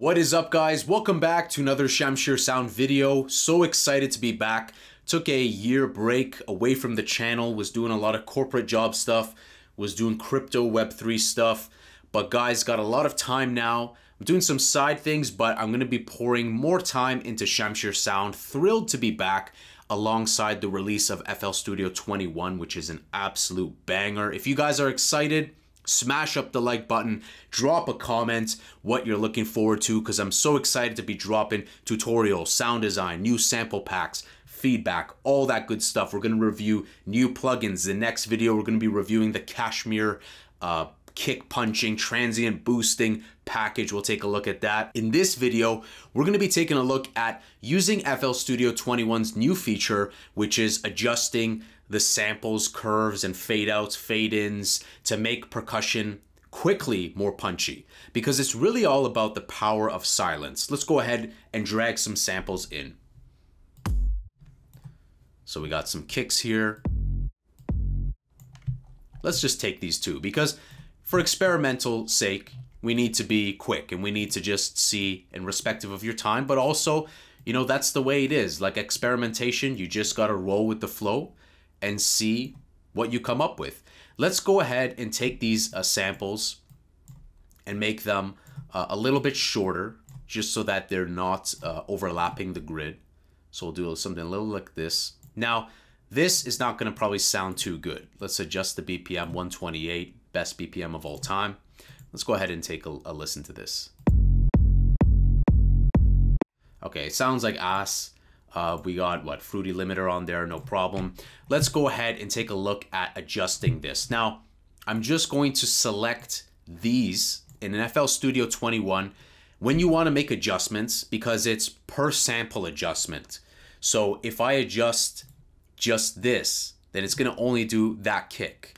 What is up guys? Welcome back to another Shamshir Sound video. So excited to be back. Took a year break away from the channel, was doing a lot of corporate job stuff, was doing crypto web3 stuff. But guys, got a lot of time now. I'm doing some side things, but I'm going to be pouring more time into Shamshir Sound. Thrilled to be back alongside the release of FL Studio 21, which is an absolute banger. If you guys are excited, smash up the like button, drop a comment what you're looking forward to because I'm so excited to be dropping tutorials, sound design, new sample packs, feedback, all that good stuff. We're going to review new plugins. The next video, we're going to be reviewing the Cashmere uh, kick punching, transient boosting package. We'll take a look at that. In this video, we're going to be taking a look at using FL Studio 21's new feature, which is adjusting the samples, curves, and fade outs, fade ins to make percussion quickly more punchy because it's really all about the power of silence. Let's go ahead and drag some samples in. So we got some kicks here. Let's just take these two because for experimental sake, we need to be quick and we need to just see and respective of your time, but also, you know, that's the way it is. Like experimentation, you just got to roll with the flow and see what you come up with. Let's go ahead and take these uh, samples and make them uh, a little bit shorter just so that they're not uh, overlapping the grid. So we'll do something a little like this. Now, this is not going to probably sound too good. Let's adjust the BPM 128, best BPM of all time. Let's go ahead and take a, a listen to this. Okay, it sounds like ass. Uh, we got what fruity limiter on there, no problem. Let's go ahead and take a look at adjusting this. Now, I'm just going to select these in FL Studio 21 when you want to make adjustments because it's per sample adjustment. So if I adjust just this, then it's going to only do that kick.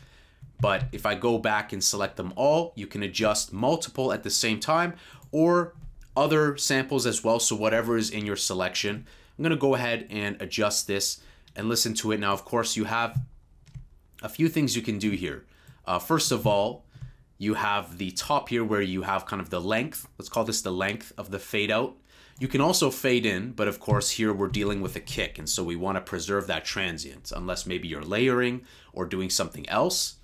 But if I go back and select them all, you can adjust multiple at the same time or other samples as well. So whatever is in your selection. I'm to go ahead and adjust this and listen to it. Now, of course, you have a few things you can do here. Uh, first of all, you have the top here where you have kind of the length. Let's call this the length of the fade out. You can also fade in, but of course here we're dealing with a kick, and so we want to preserve that transient, unless maybe you're layering or doing something else.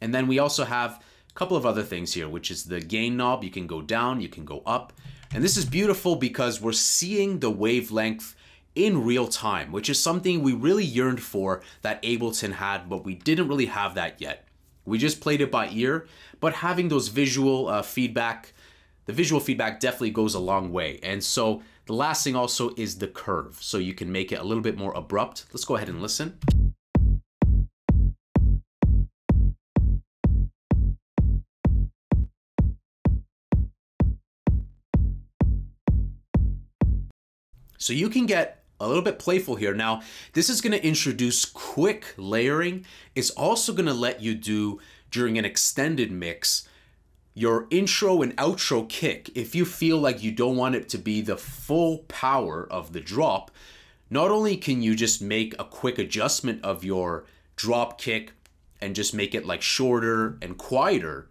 And then we also have a couple of other things here, which is the gain knob. You can go down, you can go up. And this is beautiful because we're seeing the wavelength in real time, which is something we really yearned for that Ableton had, but we didn't really have that yet. We just played it by ear, but having those visual uh, feedback, the visual feedback definitely goes a long way. And so the last thing also is the curve. So you can make it a little bit more abrupt. Let's go ahead and listen. So you can get a little bit playful here. Now, this is going to introduce quick layering. It's also going to let you do, during an extended mix, your intro and outro kick. If you feel like you don't want it to be the full power of the drop, not only can you just make a quick adjustment of your drop kick and just make it like shorter and quieter,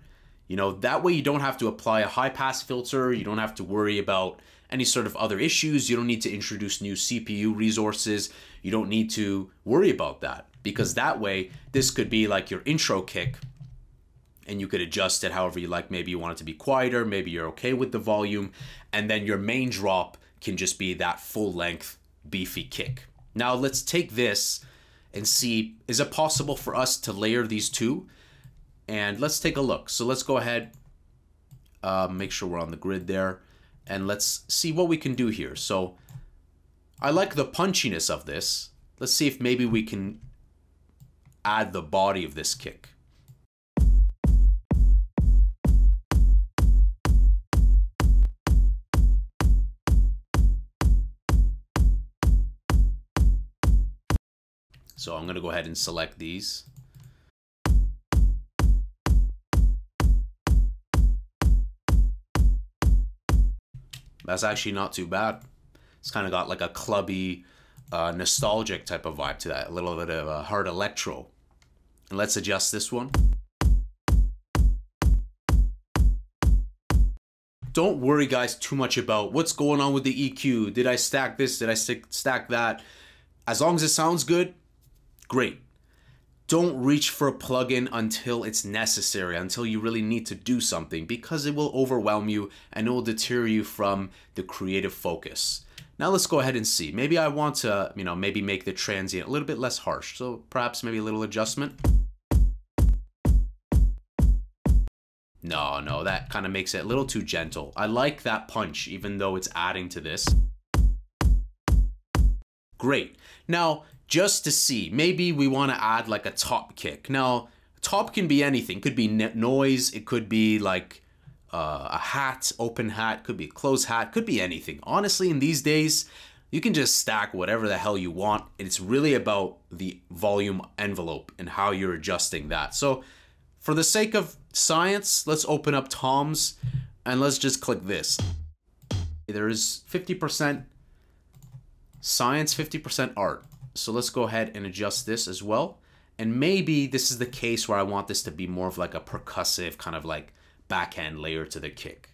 you know, that way you don't have to apply a high pass filter, you don't have to worry about any sort of other issues. You don't need to introduce new CPU resources. You don't need to worry about that because that way this could be like your intro kick and you could adjust it however you like. Maybe you want it to be quieter, maybe you're okay with the volume, and then your main drop can just be that full length beefy kick. Now let's take this and see, is it possible for us to layer these two? And let's take a look. So let's go ahead, uh, make sure we're on the grid there and let's see what we can do here. So I like the punchiness of this. Let's see if maybe we can add the body of this kick. So I'm going to go ahead and select these. That's actually not too bad. It's kind of got like a clubby, uh, nostalgic type of vibe to that. A little bit of a hard electro. And let's adjust this one. don't worry guys too much about what's going on with the EQ. Did I stack this? Did I stack that? As long as it sounds good, great. Don't reach for a plugin until it's necessary, until you really need to do something because it will overwhelm you and it will deter you from the creative focus. Now let's go ahead and see. Maybe I want to, you know, maybe make the transient a little bit less harsh. So perhaps maybe a little adjustment. No, no, that kind of makes it a little too gentle. I like that punch, even though it's adding to this. Great. Now, just to see, maybe we want to add like a top kick. Now, top can be anything. Could be noise. It could be like uh, a hat, open hat. Could be a closed hat. Could be anything. Honestly, in these days, you can just stack whatever the hell you want. It's really about the volume envelope and how you're adjusting that. So for the sake of science, let's open up Tom's and let's just click this. There is 50% science, 50% art. So let's go ahead and adjust this as well. And maybe this is the case where I want this to be more of like a percussive kind of like backhand layer to the kick.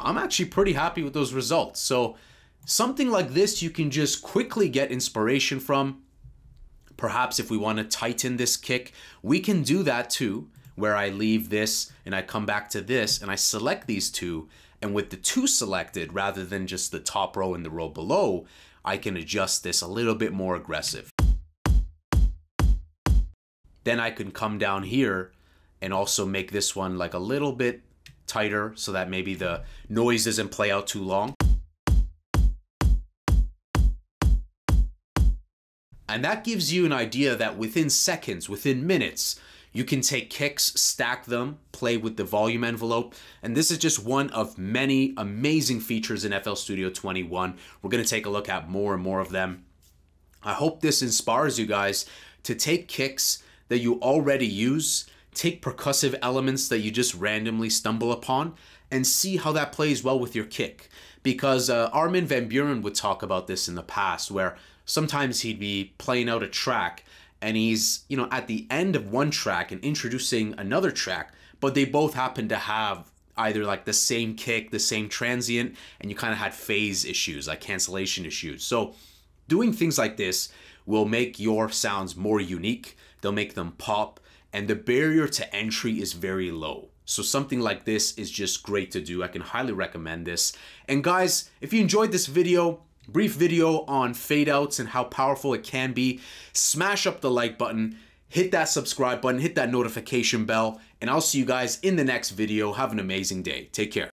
I'm actually pretty happy with those results. So something like this you can just quickly get inspiration from Perhaps if we want to tighten this kick, we can do that too, where I leave this and I come back to this and I select these two. And with the two selected, rather than just the top row and the row below, I can adjust this a little bit more aggressive. Then I can come down here and also make this one like a little bit tighter so that maybe the noise doesn't play out too long. And that gives you an idea that within seconds, within minutes, you can take kicks, stack them, play with the volume envelope. And this is just one of many amazing features in FL Studio 21. We're gonna take a look at more and more of them. I hope this inspires you guys to take kicks that you already use, take percussive elements that you just randomly stumble upon, and see how that plays well with your kick. Because uh, Armin van Buuren would talk about this in the past, where sometimes he'd be playing out a track and he's, you know, at the end of one track and introducing another track, but they both happen to have either like the same kick, the same transient, and you kind of had phase issues, like cancellation issues. So doing things like this will make your sounds more unique, they'll make them pop, and the barrier to entry is very low. So something like this is just great to do. I can highly recommend this. And guys, if you enjoyed this video, brief video on fade outs and how powerful it can be. Smash up the like button, hit that subscribe button, hit that notification bell, and I'll see you guys in the next video. Have an amazing day. Take care.